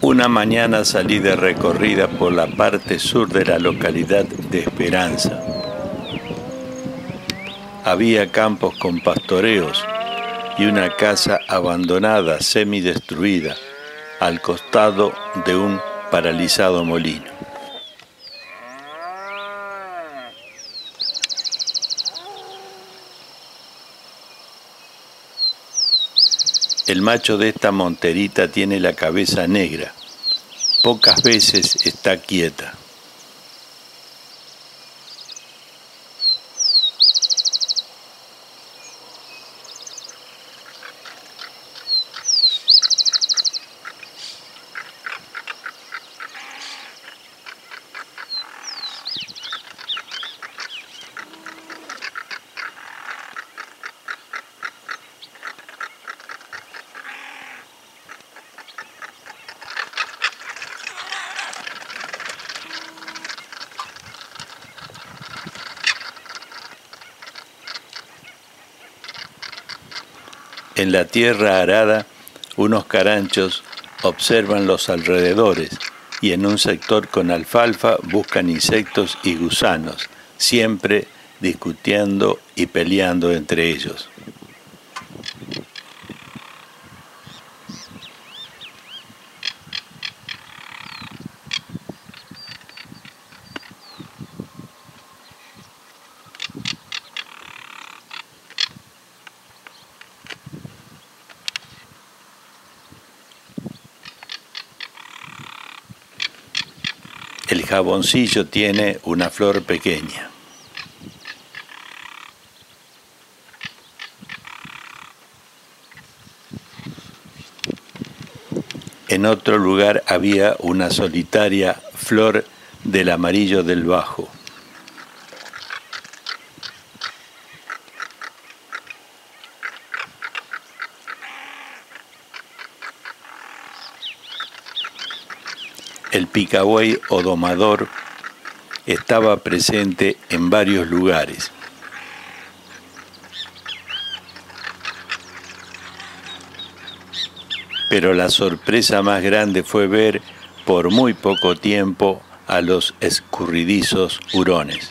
Una mañana salí de recorrida por la parte sur de la localidad de Esperanza. Había campos con pastoreos y una casa abandonada, semidestruida, al costado de un paralizado molino. El macho de esta monterita tiene la cabeza negra. Pocas veces está quieta. En la tierra arada, unos caranchos observan los alrededores y en un sector con alfalfa buscan insectos y gusanos, siempre discutiendo y peleando entre ellos. Jaboncillo tiene una flor pequeña. En otro lugar había una solitaria flor del amarillo del bajo. El picabuey o domador estaba presente en varios lugares. Pero la sorpresa más grande fue ver por muy poco tiempo a los escurridizos hurones.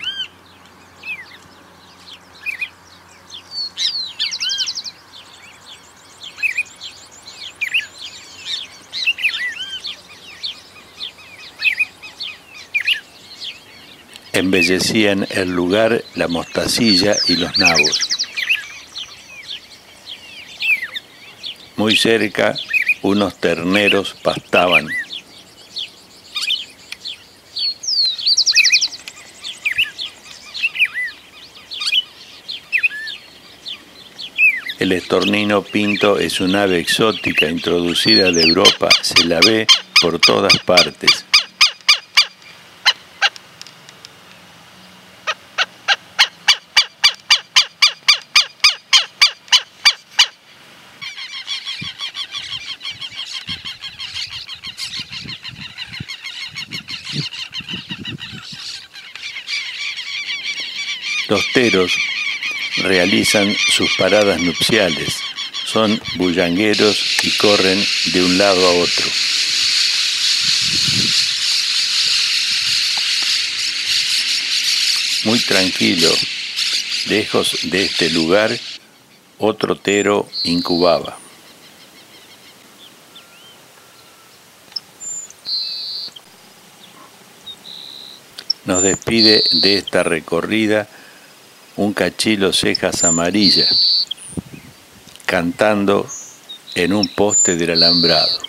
Embellecían el lugar la mostacilla y los nabos. Muy cerca unos terneros pastaban. El estornino pinto es un ave exótica introducida de Europa, se la ve por todas partes. Los teros realizan sus paradas nupciales, son bullangueros y corren de un lado a otro. Muy tranquilo, lejos de este lugar, otro tero incubaba. Nos despide de esta recorrida un cachilo cejas amarillas, cantando en un poste del alambrado.